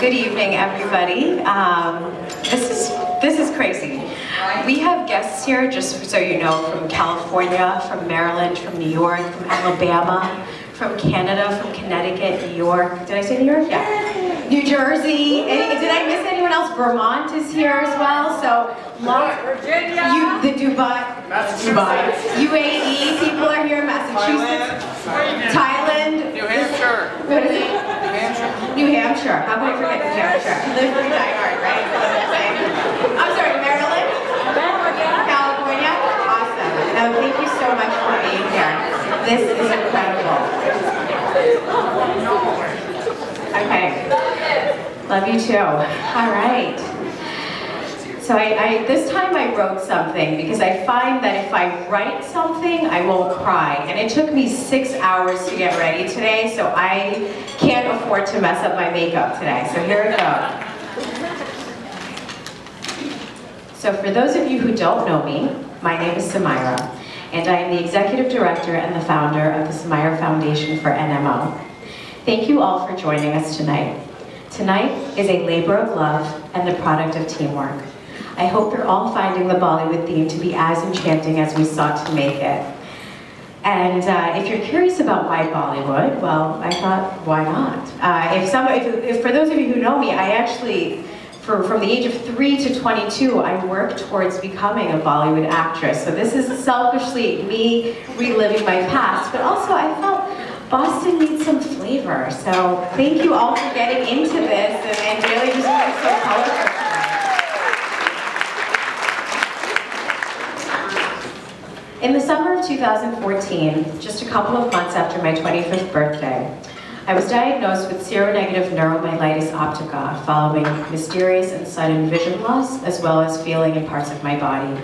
Good evening, everybody. Um, this is this is crazy. We have guests here, just so you know, from California, from Maryland, from New York, from Alabama, from Canada, from Connecticut, New York. Did I say New York? Yeah. New Jersey. Any, did I miss anyone else? Vermont is here as well. So, Virginia. You, the Dubai, Dubai, UAE people are here. Massachusetts, Thailand. New Hampshire. What is it? New Hampshire. New Hampshire. How could I forget New Hampshire? Live free, die hard, right? I'm sorry, Maryland? California? Awesome. No, thank you so much for being here. This is incredible. Okay. Love you too. All right. So I, I, this time I wrote something because I find that if I write something, I won't cry. And it took me six hours to get ready today, so I can't afford to mess up my makeup today. So here it goes. So for those of you who don't know me, my name is Sumaira, and I am the Executive Director and the founder of the Sumaira Foundation for NMO. Thank you all for joining us tonight. Tonight is a labor of love and the product of teamwork. I hope you're all finding the Bollywood theme to be as enchanting as we sought to make it. And uh, if you're curious about why Bollywood, well, I thought, why not? Uh, if some, if, if for those of you who know me, I actually, for, from the age of three to 22, I worked towards becoming a Bollywood actress. So this is selfishly me reliving my past, but also I felt Boston needs some flavor. So thank you all for getting into this 2014, just a couple of months after my 25th birthday, I was diagnosed with seronegative neuromyelitis optica following mysterious and sudden vision loss, as well as feeling in parts of my body.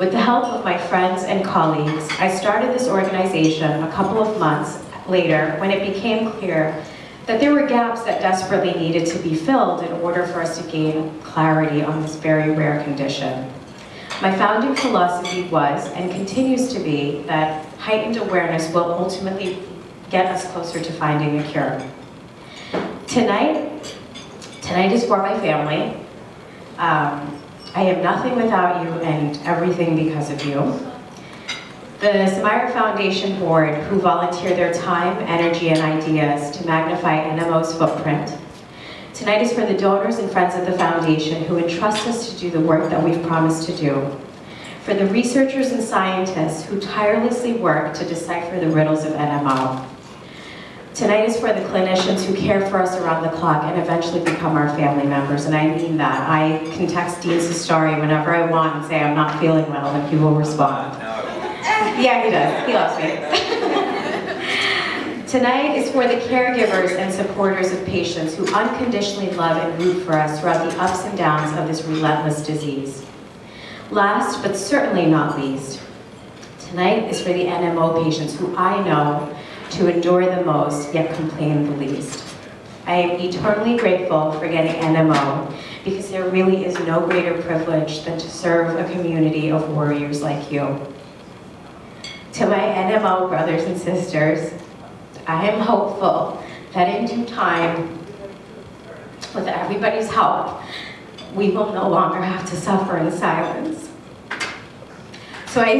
With the help of my friends and colleagues, I started this organization a couple of months later when it became clear that there were gaps that desperately needed to be filled in order for us to gain clarity on this very rare condition. My founding philosophy was, and continues to be, that heightened awareness will ultimately get us closer to finding a cure. Tonight, tonight is for my family. Um, I am nothing without you and everything because of you. The Sumaira Foundation Board, who volunteer their time, energy, and ideas to magnify NMO's footprint, Tonight is for the donors and friends of the foundation who entrust us to do the work that we've promised to do. For the researchers and scientists who tirelessly work to decipher the riddles of NMO. Tonight is for the clinicians who care for us around the clock and eventually become our family members, and I mean that. I can text Dean Sistari whenever I want and say I'm not feeling well, and he will respond. Yeah, he does. He loves me. Tonight is for the caregivers and supporters of patients who unconditionally love and root for us throughout the ups and downs of this relentless disease. Last, but certainly not least, tonight is for the NMO patients who I know to endure the most, yet complain the least. I am eternally grateful for getting NMO because there really is no greater privilege than to serve a community of warriors like you. To my NMO brothers and sisters, I am hopeful that in due time, with everybody's help, we will no longer have to suffer in silence. So I